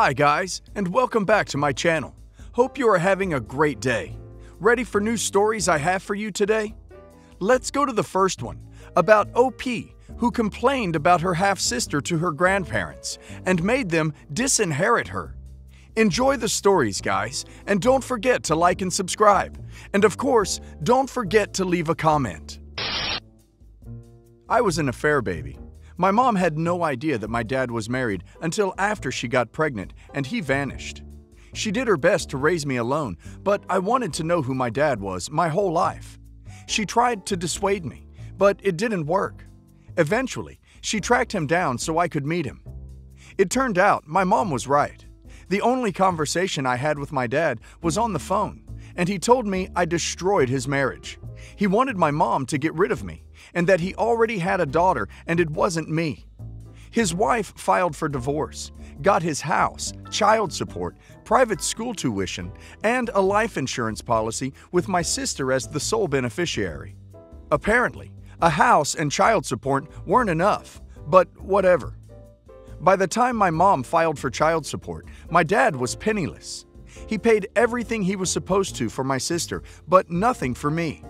Hi guys, and welcome back to my channel. Hope you are having a great day. Ready for new stories I have for you today? Let's go to the first one, about OP, who complained about her half-sister to her grandparents and made them disinherit her. Enjoy the stories, guys, and don't forget to like and subscribe. And of course, don't forget to leave a comment. I was an affair baby. My mom had no idea that my dad was married until after she got pregnant and he vanished. She did her best to raise me alone, but I wanted to know who my dad was my whole life. She tried to dissuade me, but it didn't work. Eventually, she tracked him down so I could meet him. It turned out my mom was right. The only conversation I had with my dad was on the phone, and he told me I destroyed his marriage. He wanted my mom to get rid of me, and that he already had a daughter and it wasn't me. His wife filed for divorce, got his house, child support, private school tuition, and a life insurance policy with my sister as the sole beneficiary. Apparently, a house and child support weren't enough, but whatever. By the time my mom filed for child support, my dad was penniless. He paid everything he was supposed to for my sister, but nothing for me.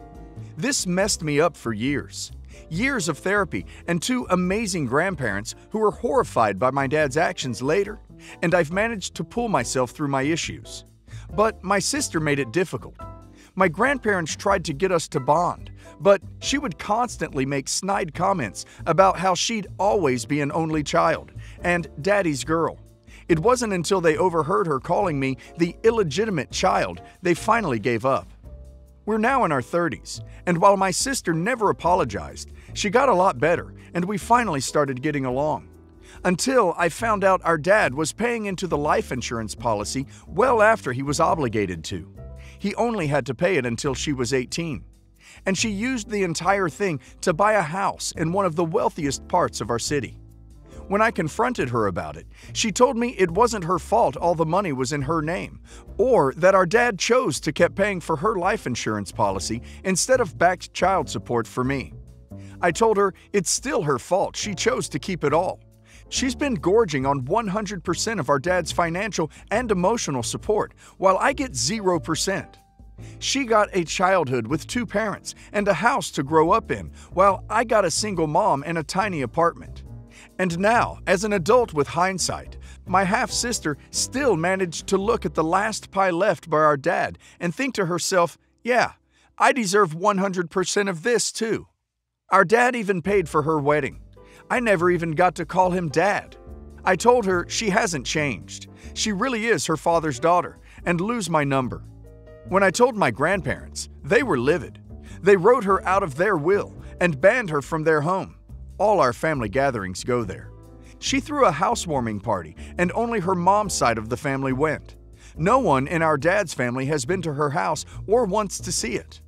This messed me up for years. Years of therapy and two amazing grandparents who were horrified by my dad's actions later, and I've managed to pull myself through my issues. But my sister made it difficult. My grandparents tried to get us to bond, but she would constantly make snide comments about how she'd always be an only child and daddy's girl. It wasn't until they overheard her calling me the illegitimate child they finally gave up. We're now in our 30s, and while my sister never apologized, she got a lot better and we finally started getting along. Until I found out our dad was paying into the life insurance policy well after he was obligated to. He only had to pay it until she was 18. And she used the entire thing to buy a house in one of the wealthiest parts of our city. When I confronted her about it, she told me it wasn't her fault all the money was in her name, or that our dad chose to keep paying for her life insurance policy instead of backed child support for me. I told her it's still her fault she chose to keep it all. She's been gorging on 100% of our dad's financial and emotional support, while I get 0%. She got a childhood with two parents and a house to grow up in, while I got a single mom and a tiny apartment. And now, as an adult with hindsight, my half sister still managed to look at the last pie left by our dad and think to herself, yeah, I deserve 100% of this too. Our dad even paid for her wedding. I never even got to call him dad. I told her she hasn't changed. She really is her father's daughter, and lose my number. When I told my grandparents, they were livid. They wrote her out of their will and banned her from their home. All our family gatherings go there. She threw a housewarming party, and only her mom's side of the family went. No one in our dad's family has been to her house or wants to see it.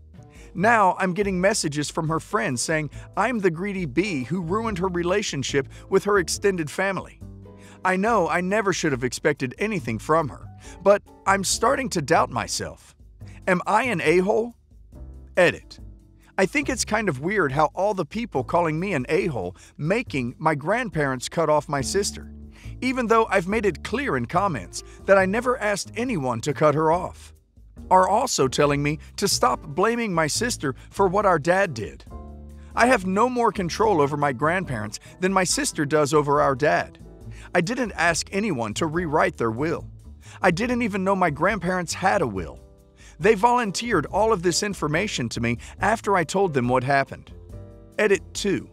Now I'm getting messages from her friends saying I'm the greedy bee who ruined her relationship with her extended family. I know I never should have expected anything from her, but I'm starting to doubt myself. Am I an a hole? Edit. I think it's kind of weird how all the people calling me an a hole making my grandparents cut off my sister, even though I've made it clear in comments that I never asked anyone to cut her off. Are also telling me to stop blaming my sister for what our dad did. I have no more control over my grandparents than my sister does over our dad. I didn't ask anyone to rewrite their will. I didn't even know my grandparents had a will. They volunteered all of this information to me after I told them what happened. Edit 2.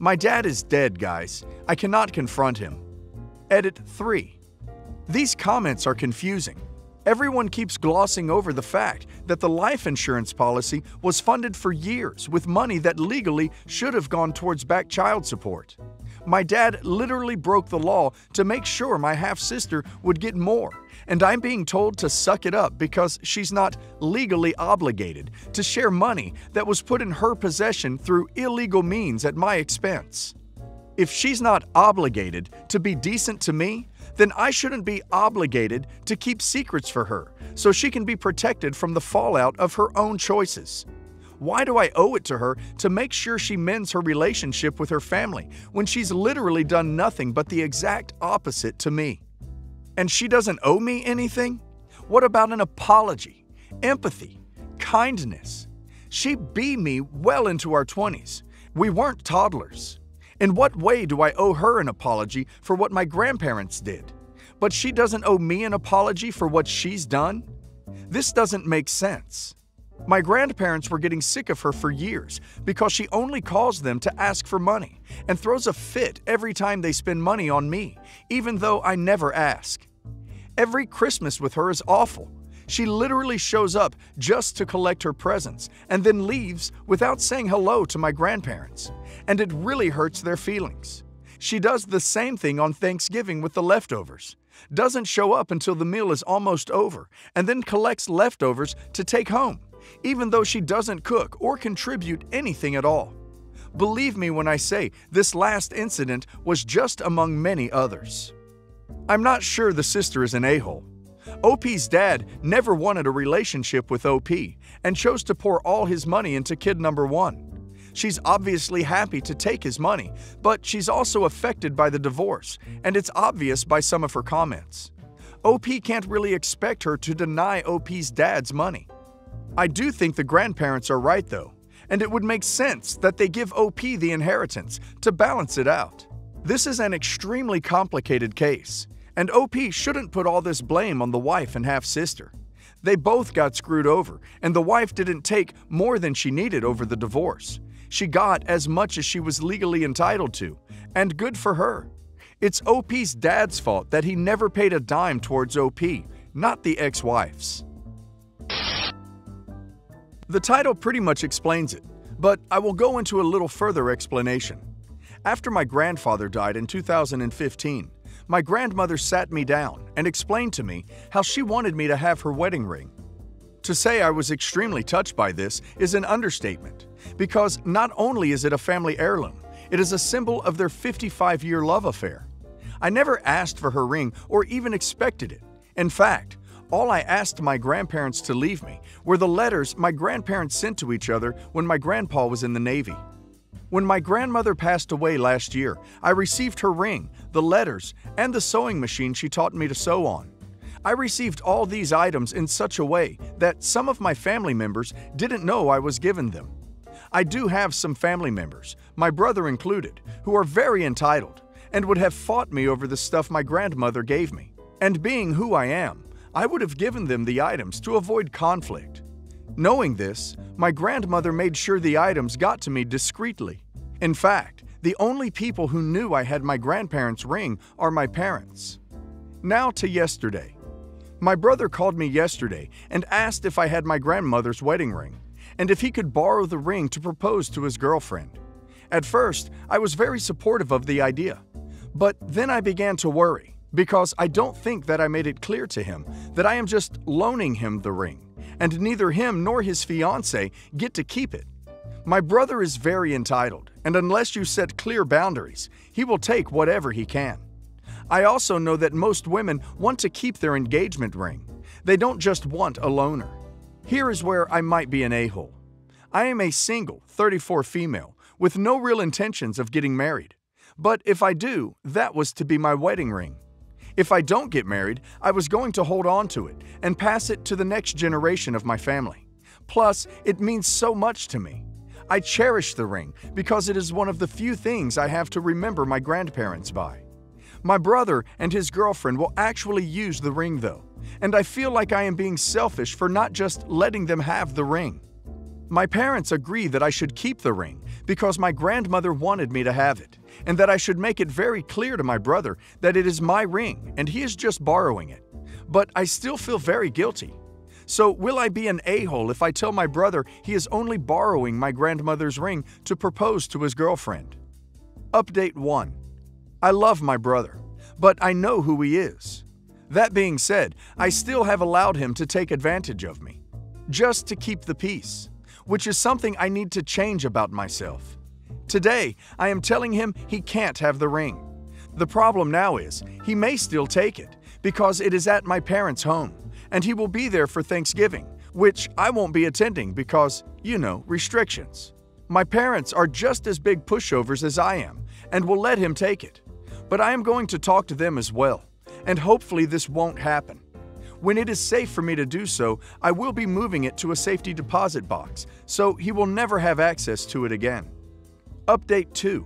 My dad is dead, guys. I cannot confront him. Edit 3. These comments are confusing. Everyone keeps glossing over the fact that the life insurance policy was funded for years with money that legally should have gone towards back child support. My dad literally broke the law to make sure my half sister would get more, and I'm being told to suck it up because she's not legally obligated to share money that was put in her possession through illegal means at my expense. If she's not obligated to be decent to me, then I shouldn't be obligated to keep secrets for her so she can be protected from the fallout of her own choices. Why do I owe it to her to make sure she mends her relationship with her family when she's literally done nothing but the exact opposite to me? And she doesn't owe me anything? What about an apology, empathy, kindness? She be me well into our 20s. We weren't toddlers. In what way do I owe her an apology for what my grandparents did? But she doesn't owe me an apology for what she's done? This doesn't make sense. My grandparents were getting sick of her for years because she only calls them to ask for money and throws a fit every time they spend money on me, even though I never ask. Every Christmas with her is awful. She literally shows up just to collect her presents and then leaves without saying hello to my grandparents. And it really hurts their feelings. She does the same thing on Thanksgiving with the leftovers. Doesn't show up until the meal is almost over and then collects leftovers to take home, even though she doesn't cook or contribute anything at all. Believe me when I say this last incident was just among many others. I'm not sure the sister is an a hole. OP's dad never wanted a relationship with OP and chose to pour all his money into kid number one. She's obviously happy to take his money, but she's also affected by the divorce, and it's obvious by some of her comments. OP can't really expect her to deny OP's dad's money. I do think the grandparents are right though, and it would make sense that they give OP the inheritance to balance it out. This is an extremely complicated case, and OP shouldn't put all this blame on the wife and half sister. They both got screwed over, and the wife didn't take more than she needed over the divorce. She got as much as she was legally entitled to, and good for her. It's OP's dad's fault that he never paid a dime towards OP, not the ex wife's. The title pretty much explains it, but I will go into a little further explanation. After my grandfather died in 2015, my grandmother sat me down and explained to me how she wanted me to have her wedding ring. To say I was extremely touched by this is an understatement, because not only is it a family heirloom, it is a symbol of their 55 year love affair. I never asked for her ring or even expected it. In fact, all I asked my grandparents to leave me were the letters my grandparents sent to each other when my grandpa was in the Navy. When my grandmother passed away last year, I received her ring, the letters, and the sewing machine she taught me to sew on. I received all these items in such a way that some of my family members didn't know I was given them. I do have some family members, my brother included, who are very entitled and would have fought me over the stuff my grandmother gave me. And being who I am, I would have given them the items to avoid conflict. Knowing this, my grandmother made sure the items got to me discreetly. In fact, the only people who knew I had my grandparents' ring are my parents. Now to yesterday. My brother called me yesterday and asked if I had my grandmother's wedding ring and if he could borrow the ring to propose to his girlfriend. At first, I was very supportive of the idea, but then I began to worry because I don't think that I made it clear to him that I am just loaning him the ring and neither him nor his fiancée get to keep it. My brother is very entitled, and unless you set clear boundaries, he will take whatever he can. I also know that most women want to keep their engagement ring. They don't just want a loaner. Here is where I might be an a hole. I am a single, 34 female, with no real intentions of getting married. But if I do, that was to be my wedding ring. If I don't get married, I was going to hold on to it and pass it to the next generation of my family. Plus, it means so much to me. I cherish the ring because it is one of the few things I have to remember my grandparents by. My brother and his girlfriend will actually use the ring though, and I feel like I am being selfish for not just letting them have the ring. My parents agree that I should keep the ring because my grandmother wanted me to have it and that I should make it very clear to my brother that it is my ring and he is just borrowing it. But I still feel very guilty. So, will I be an a hole if I tell my brother he is only borrowing my grandmother's ring to propose to his girlfriend? Update 1 I love my brother, but I know who he is. That being said, I still have allowed him to take advantage of me, just to keep the peace, which is something I need to change about myself. Today, I am telling him he can't have the ring. The problem now is, he may still take it, because it is at my parents' home, and he will be there for Thanksgiving, which I won't be attending because, you know, restrictions. My parents are just as big pushovers as I am, and will let him take it. But I am going to talk to them as well, and hopefully this won't happen. When it is safe for me to do so, I will be moving it to a safety deposit box, so he will never have access to it again. Update 2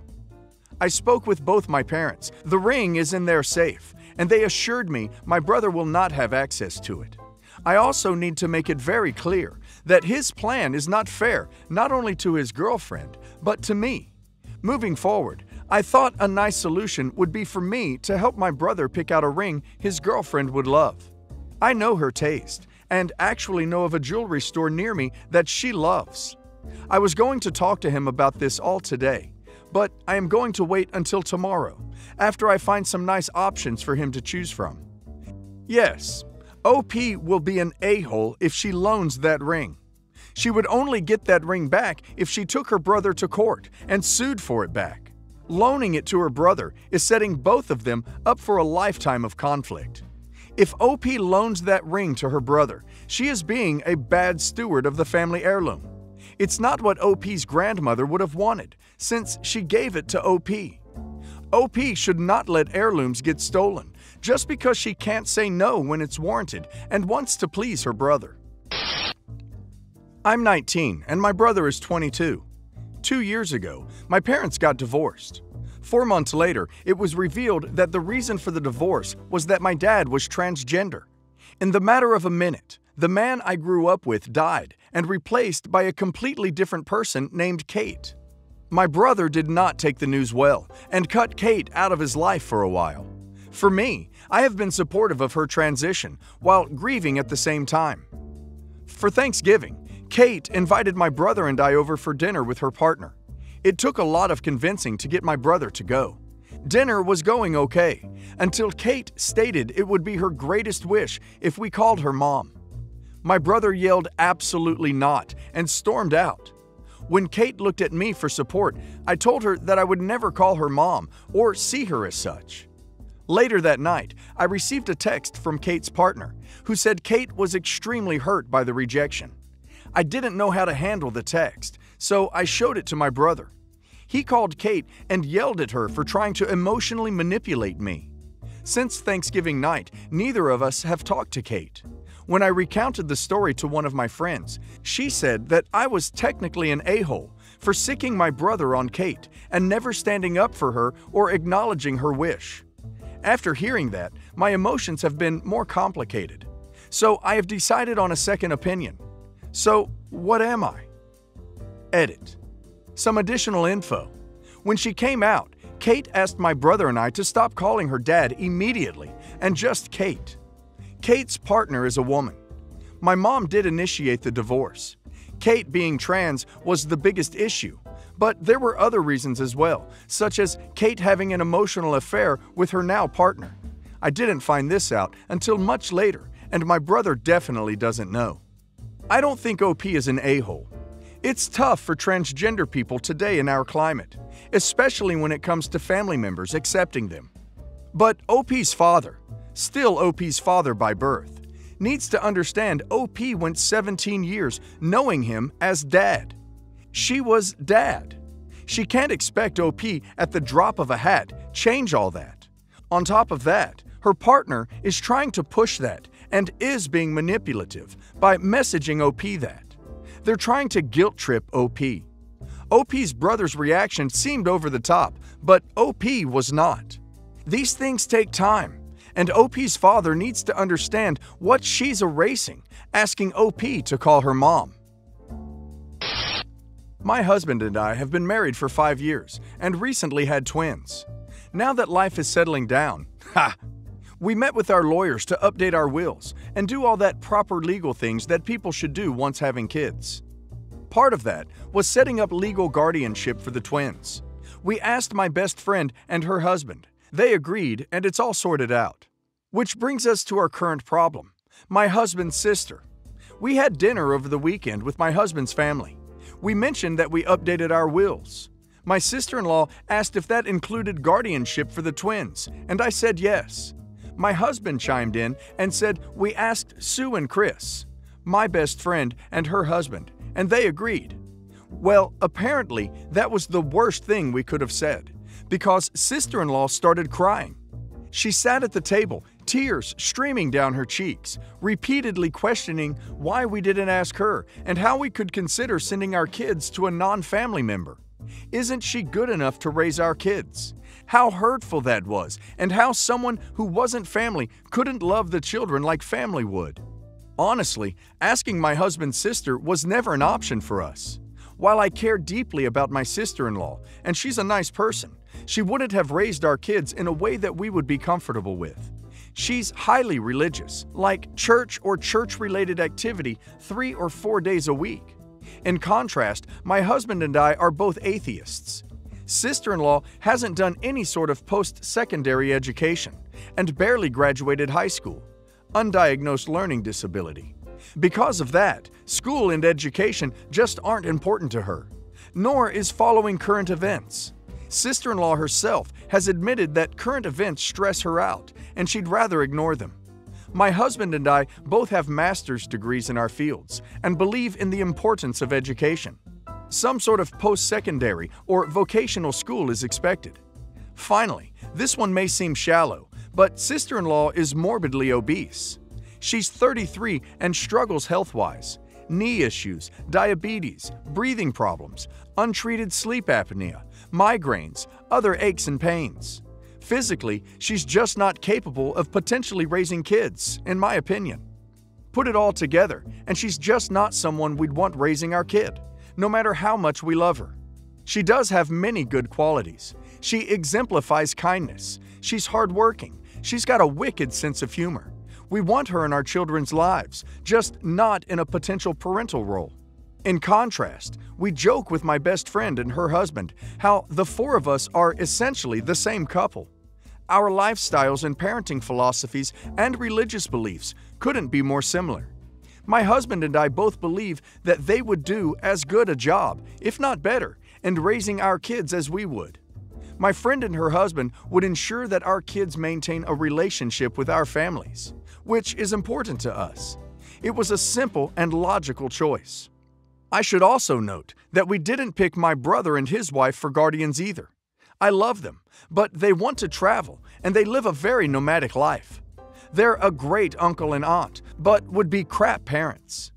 I spoke with both my parents. The ring is in their safe, and they assured me my brother will not have access to it. I also need to make it very clear that his plan is not fair not only to his girlfriend, but to me. Moving forward, I thought a nice solution would be for me to help my brother pick out a ring his girlfriend would love. I know her taste, and actually know of a jewelry store near me that she loves. I was going to talk to him about this all today, but I am going to wait until tomorrow, after I find some nice options for him to choose from. Yes, OP will be an a-hole if she loans that ring. She would only get that ring back if she took her brother to court and sued for it back. Loaning it to her brother is setting both of them up for a lifetime of conflict. If OP loans that ring to her brother, she is being a bad steward of the family heirloom. It's not what OP's grandmother would have wanted, since she gave it to OP. OP should not let heirlooms get stolen, just because she can't say no when it's warranted and wants to please her brother. I'm 19 and my brother is 22. Two years ago, my parents got divorced. Four months later, it was revealed that the reason for the divorce was that my dad was transgender. In the matter of a minute, the man I grew up with died and replaced by a completely different person named Kate. My brother did not take the news well and cut Kate out of his life for a while. For me, I have been supportive of her transition while grieving at the same time. For Thanksgiving, Kate invited my brother and I over for dinner with her partner. It took a lot of convincing to get my brother to go. Dinner was going okay, until Kate stated it would be her greatest wish if we called her mom. My brother yelled absolutely not and stormed out. When Kate looked at me for support, I told her that I would never call her mom or see her as such. Later that night, I received a text from Kate's partner, who said Kate was extremely hurt by the rejection. I didn't know how to handle the text, so I showed it to my brother. He called Kate and yelled at her for trying to emotionally manipulate me. Since Thanksgiving night, neither of us have talked to Kate. When I recounted the story to one of my friends, she said that I was technically an a-hole for sicking my brother on Kate and never standing up for her or acknowledging her wish. After hearing that, my emotions have been more complicated. So I have decided on a second opinion. So, what am I? Edit. Some additional info. When she came out, Kate asked my brother and I to stop calling her dad immediately and just Kate. Kate's partner is a woman. My mom did initiate the divorce. Kate being trans was the biggest issue, but there were other reasons as well, such as Kate having an emotional affair with her now partner. I didn't find this out until much later, and my brother definitely doesn't know. I don't think OP is an a-hole. It's tough for transgender people today in our climate, especially when it comes to family members accepting them. But OP's father, still OP's father by birth, needs to understand OP went 17 years knowing him as dad. She was dad. She can't expect OP at the drop of a hat change all that. On top of that, her partner is trying to push that and is being manipulative by messaging OP that. They're trying to guilt trip OP. OP's brother's reaction seemed over the top, but OP was not. These things take time, and OP's father needs to understand what she's erasing, asking OP to call her mom. My husband and I have been married for five years and recently had twins. Now that life is settling down, ha, we met with our lawyers to update our wills and do all that proper legal things that people should do once having kids. Part of that was setting up legal guardianship for the twins. We asked my best friend and her husband. They agreed, and it's all sorted out. Which brings us to our current problem my husband's sister. We had dinner over the weekend with my husband's family. We mentioned that we updated our wills. My sister in law asked if that included guardianship for the twins, and I said yes my husband chimed in and said we asked Sue and Chris, my best friend and her husband, and they agreed. Well, apparently, that was the worst thing we could have said, because sister in law started crying. She sat at the table, tears streaming down her cheeks, repeatedly questioning why we didn't ask her and how we could consider sending our kids to a non family member. Isn't she good enough to raise our kids? How hurtful that was, and how someone who wasn't family couldn't love the children like family would. Honestly, asking my husband's sister was never an option for us. While I care deeply about my sister in law, and she's a nice person, she wouldn't have raised our kids in a way that we would be comfortable with. She's highly religious, like church or church related activity three or four days a week. In contrast, my husband and I are both atheists. Sister in law hasn't done any sort of post secondary education and barely graduated high school. Undiagnosed learning disability. Because of that, school and education just aren't important to her, nor is following current events. Sister in law herself has admitted that current events stress her out and she'd rather ignore them. My husband and I both have master's degrees in our fields and believe in the importance of education. Some sort of post secondary or vocational school is expected. Finally, this one may seem shallow, but sister in law is morbidly obese. She's 33 and struggles health wise knee issues, diabetes, breathing problems, untreated sleep apnea, migraines, other aches and pains. Physically, she's just not capable of potentially raising kids, in my opinion. Put it all together, and she's just not someone we'd want raising our kid, no matter how much we love her. She does have many good qualities. She exemplifies kindness. She's hardworking. She's got a wicked sense of humor. We want her in our children's lives, just not in a potential parental role. In contrast, we joke with my best friend and her husband how the four of us are essentially the same couple. Our lifestyles and parenting philosophies and religious beliefs couldn't be more similar. My husband and I both believe that they would do as good a job, if not better, in raising our kids as we would. My friend and her husband would ensure that our kids maintain a relationship with our families, which is important to us. It was a simple and logical choice. I should also note that we didn't pick my brother and his wife for guardians either. I love them, but they want to travel and they live a very nomadic life. They're a great uncle and aunt, but would be crap parents.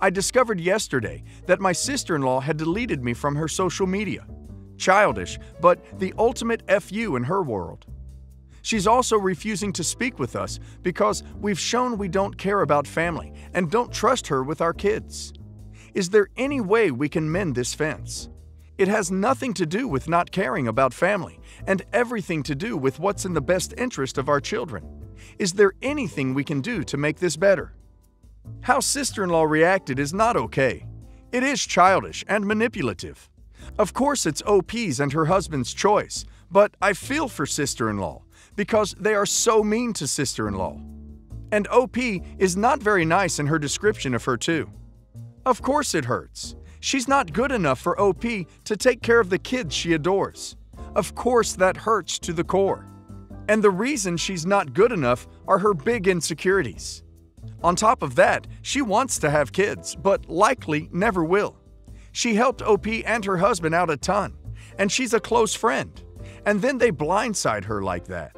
I discovered yesterday that my sister in law had deleted me from her social media. Childish, but the ultimate FU in her world. She's also refusing to speak with us because we've shown we don't care about family and don't trust her with our kids. Is there any way we can mend this fence? It has nothing to do with not caring about family and everything to do with what's in the best interest of our children. Is there anything we can do to make this better? How sister in law reacted is not okay. It is childish and manipulative. Of course, it's OP's and her husband's choice, but I feel for sister in law because they are so mean to sister in law. And OP is not very nice in her description of her, too. Of course it hurts. She's not good enough for OP to take care of the kids she adores. Of course that hurts to the core. And the reason she's not good enough are her big insecurities. On top of that, she wants to have kids, but likely never will. She helped OP and her husband out a ton, and she's a close friend. And then they blindside her like that.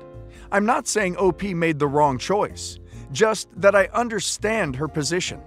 I'm not saying OP made the wrong choice, just that I understand her position.